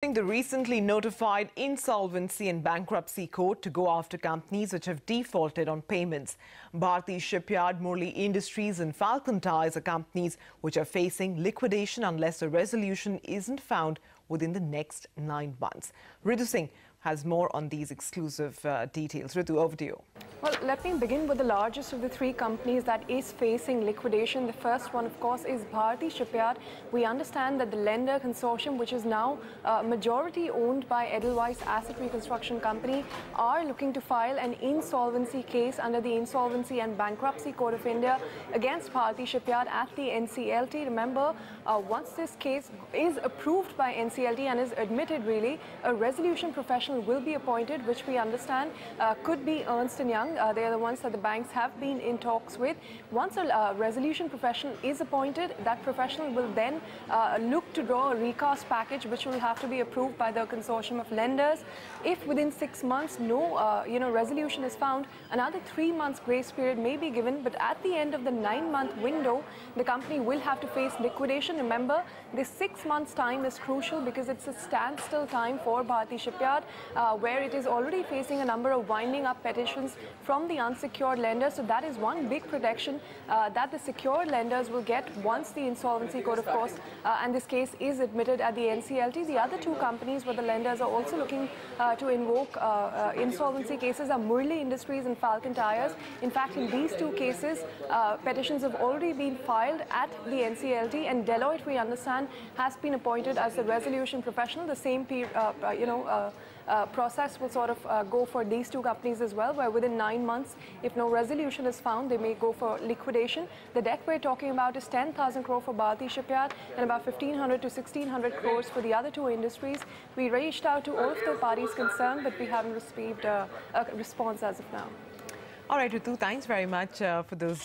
The recently notified Insolvency and Bankruptcy Code to go after companies which have defaulted on payments. Bharti Shipyard, Murli Industries and Falcon Tyres are companies which are facing liquidation unless a resolution isn't found within the next nine months. Ritu Singh has more on these exclusive uh, details. Ritu, over to you. Well, let me begin with the largest of the three companies that is facing liquidation. The first one, of course, is Bharti Shipyard. We understand that the lender consortium, which is now uh, majority owned by Edelweiss Asset Reconstruction Company, are looking to file an insolvency case under the Insolvency and Bankruptcy Code of India against Bharti Shipyard at the NCLT. Remember, uh, once this case is approved by NCLT and is admitted, really, a resolution professional will be appointed, which we understand uh, could be Ernst & Young uh, they are the ones that the banks have been in talks with. Once a uh, resolution professional is appointed, that professional will then uh, look to draw a recast package which will have to be approved by the consortium of lenders. If within six months no uh, you know, resolution is found, another three months grace period may be given, but at the end of the nine-month window, the company will have to face liquidation. Remember, this six months time is crucial because it's a standstill time for Bharti Shipyard, uh, where it is already facing a number of winding up petitions from the unsecured lenders. So that is one big protection uh, that the secured lenders will get once the insolvency code, of course, uh, and this case is admitted at the NCLT. The other two companies where the lenders are also looking uh, to invoke uh, uh, insolvency cases are Murli Industries and Falcon Tyres. In fact, in these two cases, uh, petitions have already been filed at the NCLT, and Deloitte, we understand, has been appointed as the resolution professional. The same, you know, process will sort of go for these two companies as well, where within nine months, if no resolution is found, they may go for liquidation. The debt we're talking about is 10,000 crore for Bharti Shipyard and about 1,500 to 1,600 crores for the other two industries. We reached out to all of the parties concerned, but we haven't received a, a response as of now. All right, Ritu, thanks very much uh, for those.